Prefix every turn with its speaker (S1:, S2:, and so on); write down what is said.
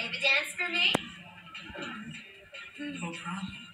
S1: Baby a dance for me?
S2: No problem.